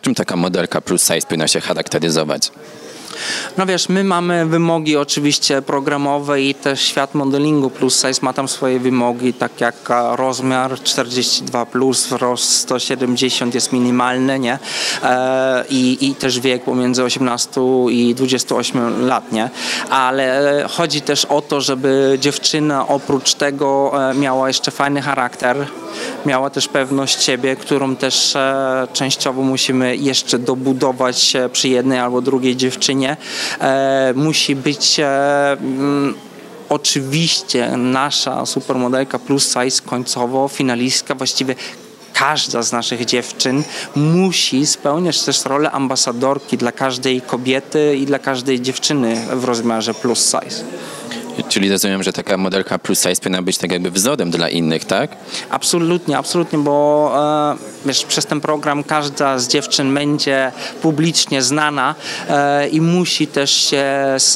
Czym taka modelka plus size powinna się charakteryzować? No wiesz, my mamy wymogi oczywiście programowe i też świat modelingu plus size ma tam swoje wymogi, tak jak rozmiar 42 plus, wzrost 170 jest minimalny, nie? E, i, I też wiek pomiędzy 18 i 28 lat, nie? Ale chodzi też o to, żeby dziewczyna oprócz tego e, miała jeszcze fajny charakter, miała też pewność siebie, którą też e, częściowo musimy jeszcze dobudować e, przy jednej albo drugiej dziewczynie. E, musi być oczywiście nasza supermodelka plus size końcowo, finalistka, właściwie każda z naszych dziewczyn musi spełniać też rolę ambasadorki dla każdej kobiety i dla każdej dziewczyny w rozmiarze plus size. Czyli rozumiem, że taka modelka plus size powinna być tak jakby wzorem dla innych, tak? Absolutnie, absolutnie, bo e, wiesz, przez ten program każda z dziewczyn będzie publicznie znana e, i musi też się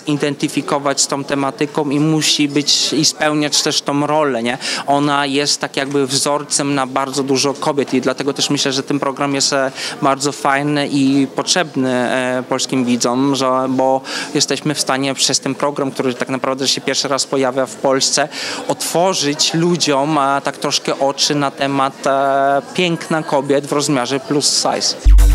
zidentyfikować z tą tematyką i musi być i spełniać też tą rolę, nie? Ona jest tak jakby wzorcem na bardzo dużo kobiet i dlatego też myślę, że ten program jest e, bardzo fajny i potrzebny e, polskim widzom, że, bo jesteśmy w stanie przez ten program, który tak naprawdę się pierwszy raz pojawia w Polsce, otworzyć ludziom tak troszkę oczy na temat e, piękna kobiet w rozmiarze plus size.